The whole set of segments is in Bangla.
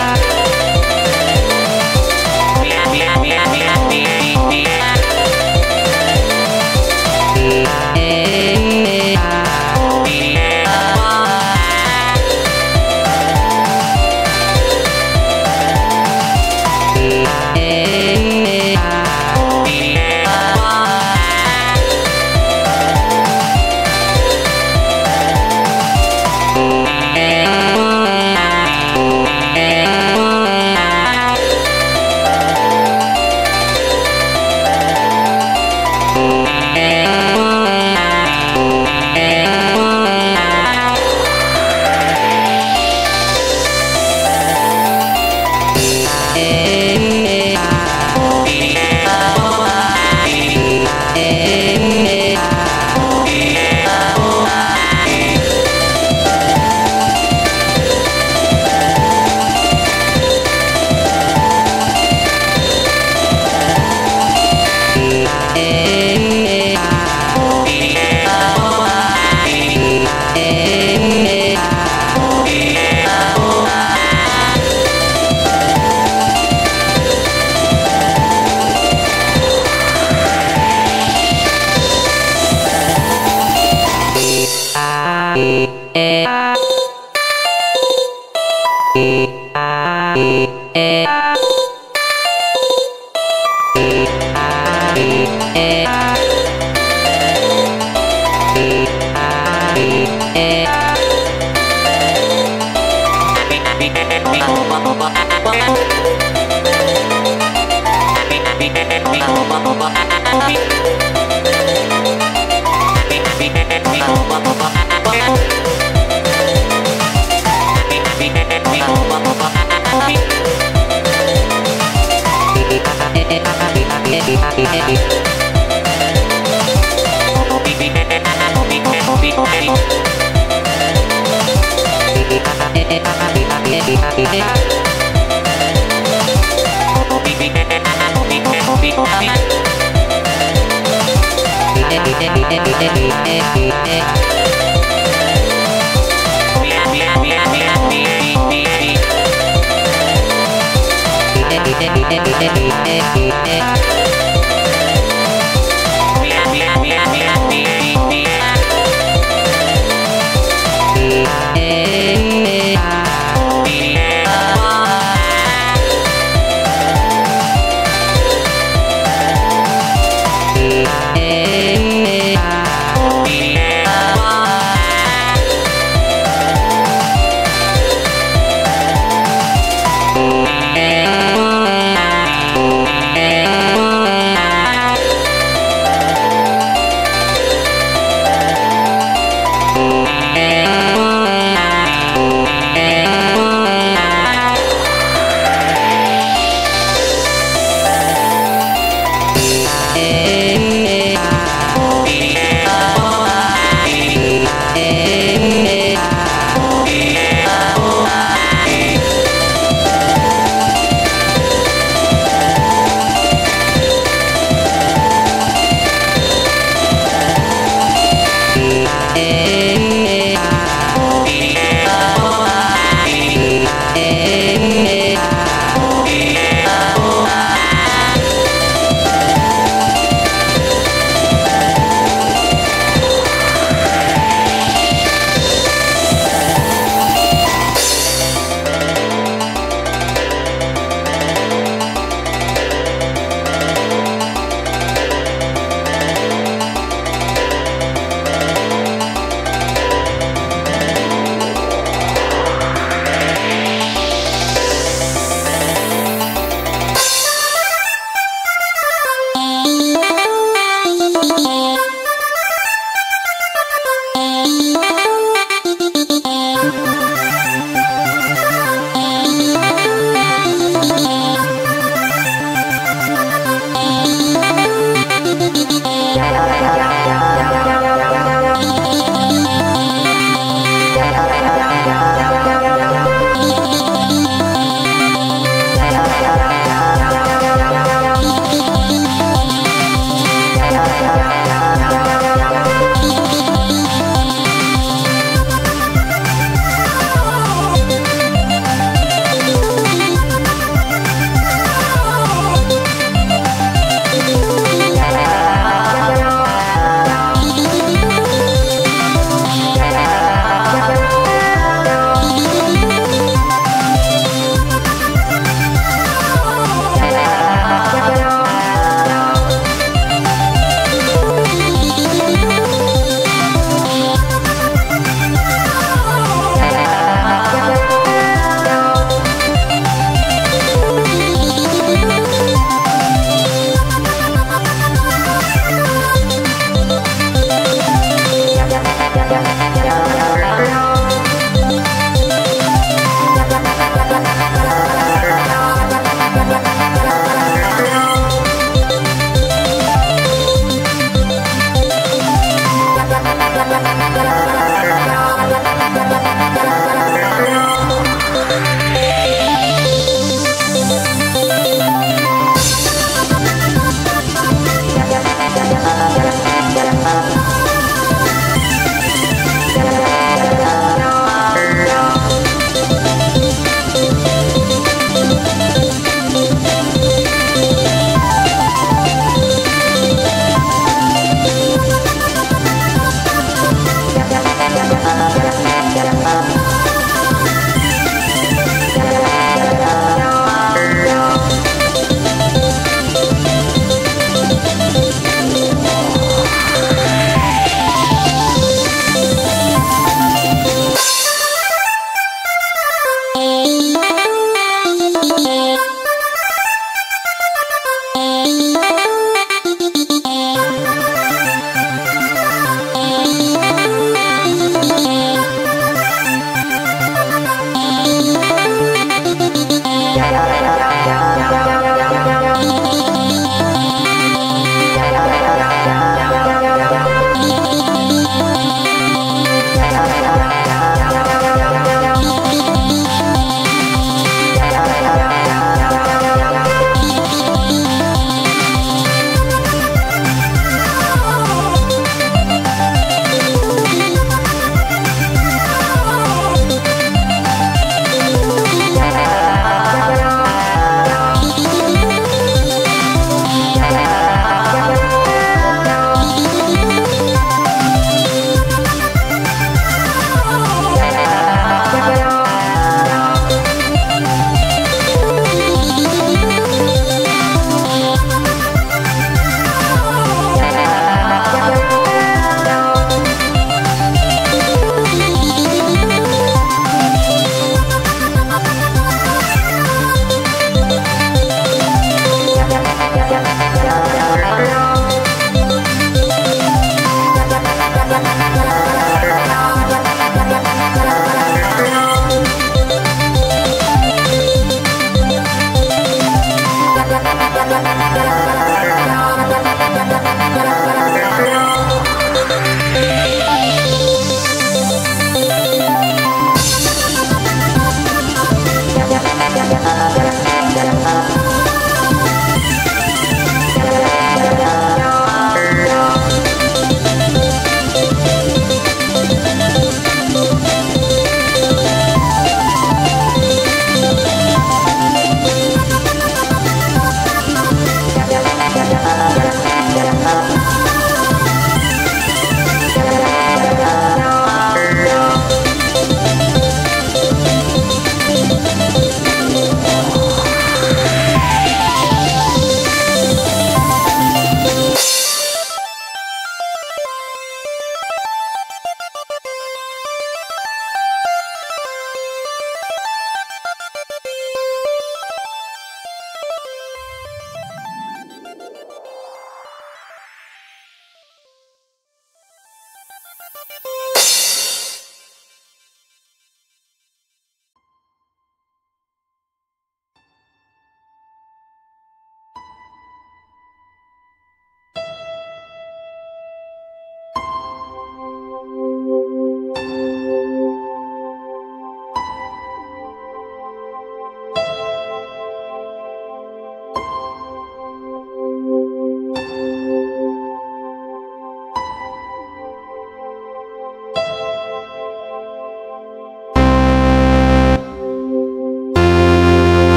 Thank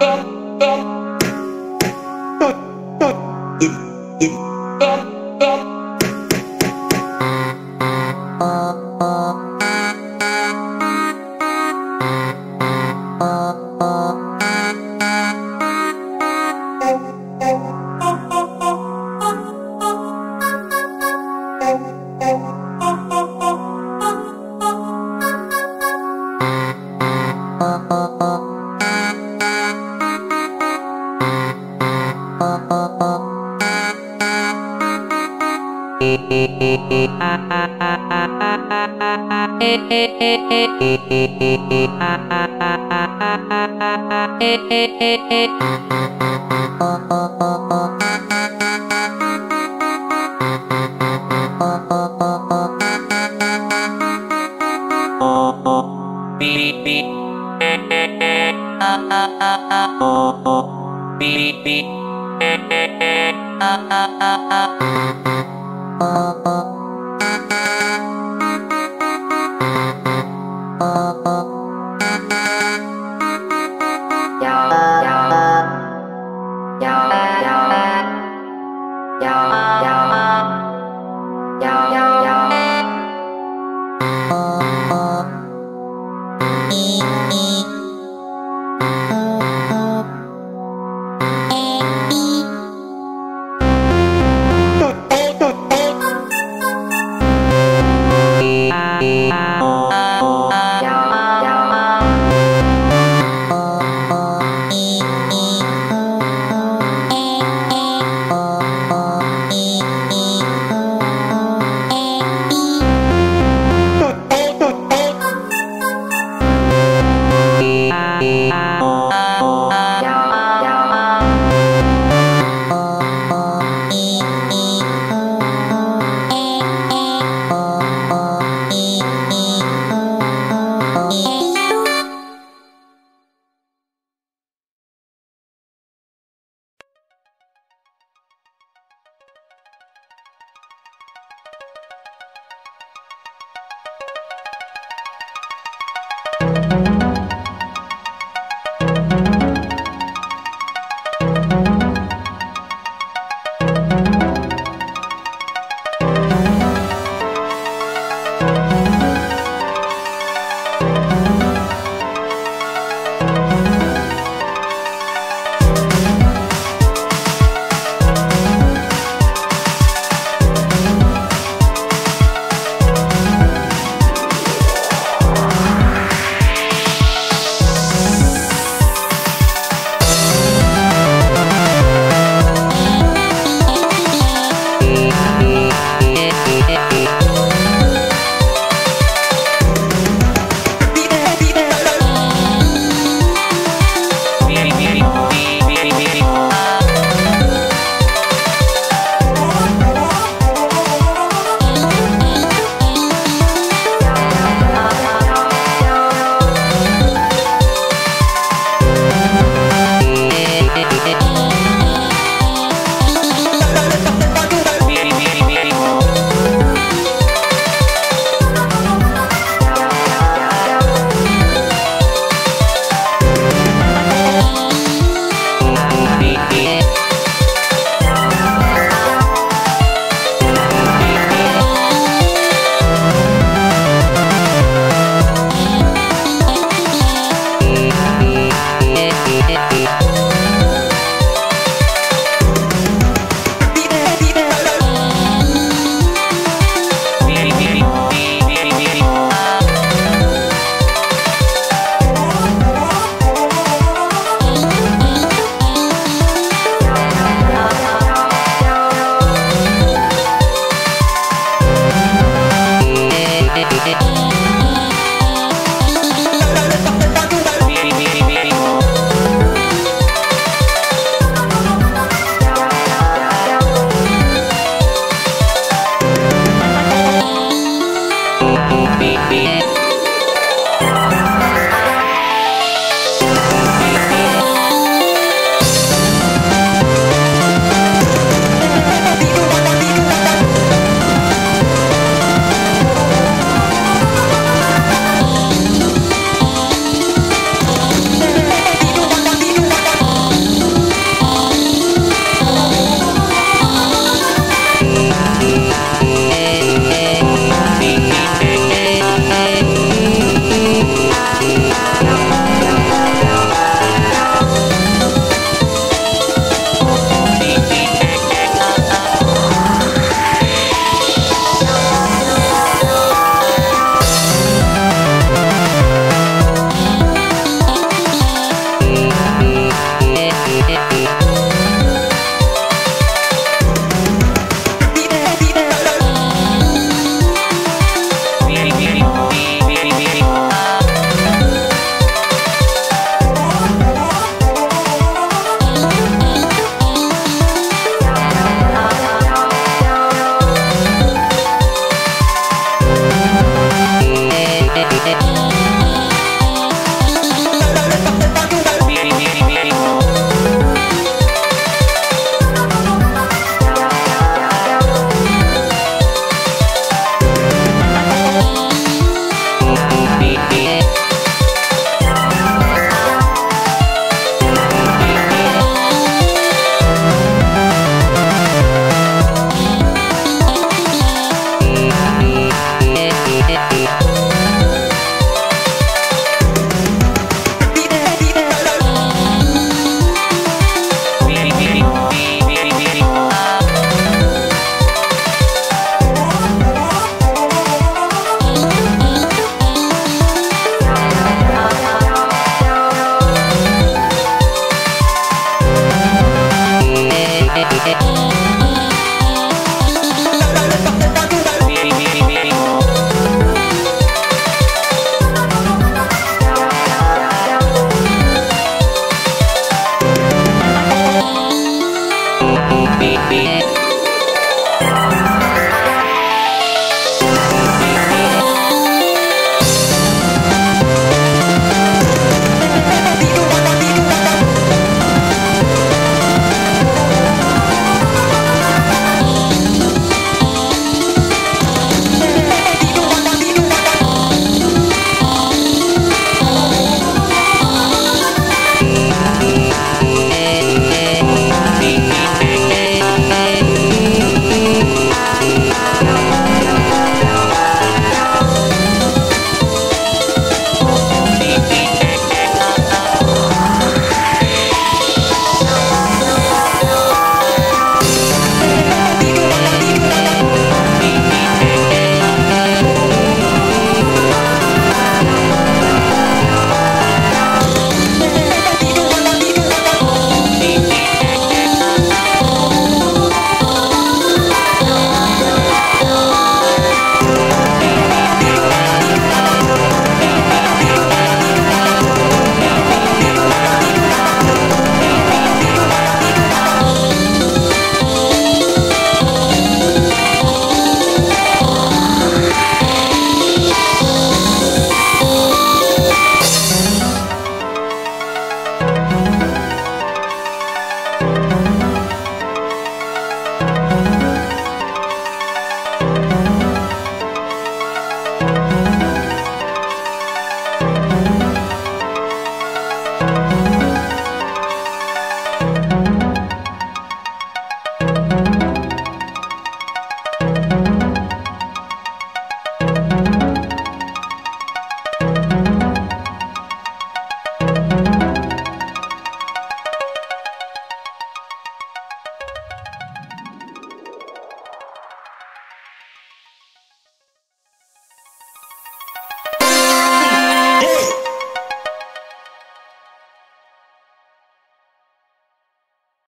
bum, bum. oh, oh, oh, oh. beep be.